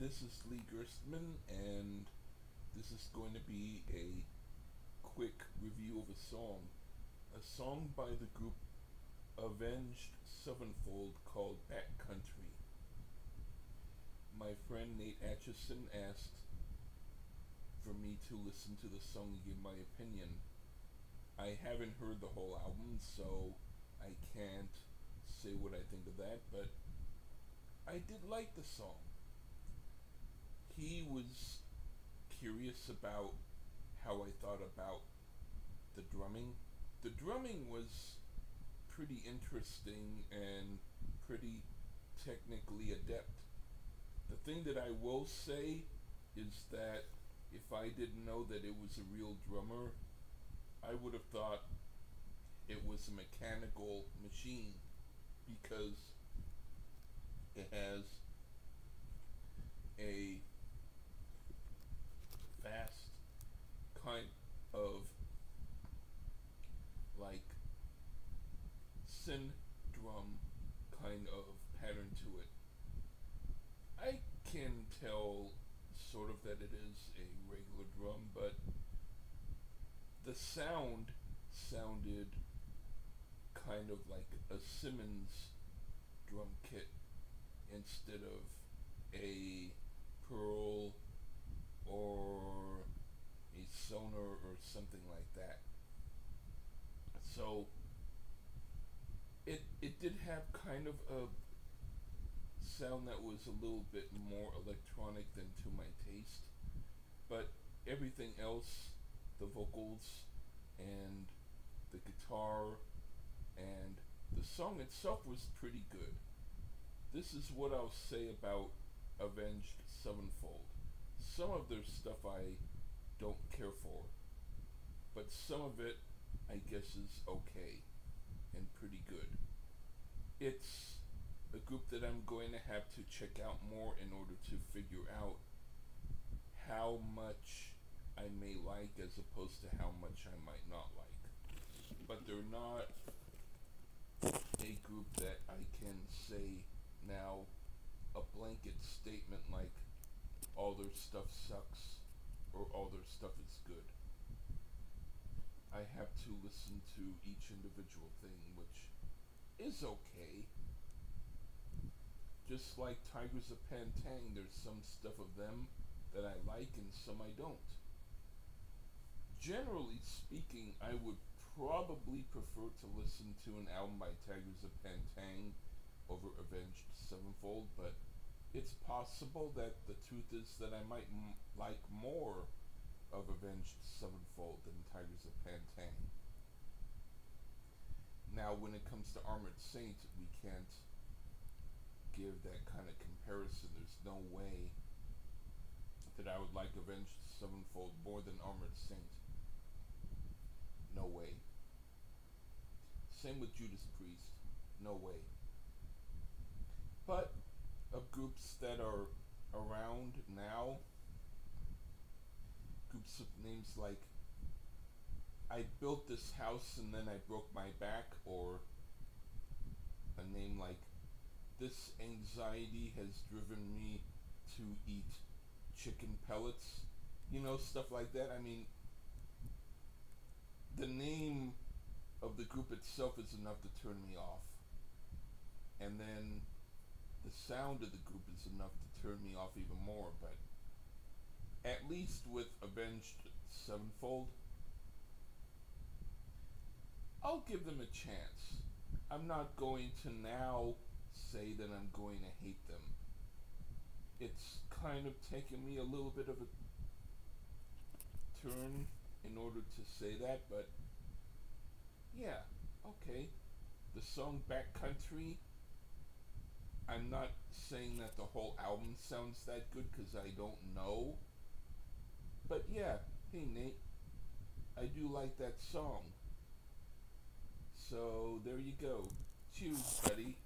this is Lee Gerstmann, and this is going to be a quick review of a song. A song by the group Avenged Sevenfold called Bat Country. My friend Nate Atchison asked for me to listen to the song and give my opinion. I haven't heard the whole album, so I can't say what I think of that, but I did like the song he was curious about how I thought about the drumming. The drumming was pretty interesting and pretty technically adept. The thing that I will say is that if I didn't know that it was a real drummer, I would have thought it was a mechanical machine because it has a fast kind of like sin drum kind of pattern to it. I can tell sort of that it is a regular drum, but the sound sounded kind of like a Simmons drum kit instead of a Pearl or a Sonor or something like that. So have kind of a sound that was a little bit more electronic than to my taste, but everything else, the vocals and the guitar and the song itself was pretty good. This is what I'll say about Avenged Sevenfold some of their stuff I don't care for, but some of it I guess is okay and pretty good. It's a group that I'm going to have to check out more in order to figure out how much I may like as opposed to how much I might not like. But they're not a group that I can say now a blanket statement like all their stuff sucks or all their stuff is good. I have to listen to each individual thing, which is okay. Just like Tygers of Pan Tang, there's some stuff of them that I like and some I don't. Generally speaking, I would probably prefer to listen to an album by Tygers of Pan Tang over Avenged Sevenfold, but it's possible that the truth is that I might like more of Avenged Sevenfold than Tigers of Pantang. Now, when it comes to Armored Saint, we can't give that kind of comparison. There's no way that I would like Avenged Sevenfold more than Armored Saint. No way. Same with Judas Priest. No way. But of groups that are around now. Groups of names like I built this house and then I broke my back, or a name like This anxiety has driven me to eat chicken pellets. You know, stuff like that. I mean, the name of the group itself is enough to turn me off. And then the sound of the group is enough to turn me off even more, but at least with Avenged Sevenfold, I'll give them a chance. I'm not going to now say that I'm going to hate them. It's kind of taken me a little bit of a turn in order to say that, but yeah, okay. The song Bat Country I'm not saying that the whole album sounds that good because I don't know. But yeah, hey Nate, I do like that song. So there you go. Cheers, buddy.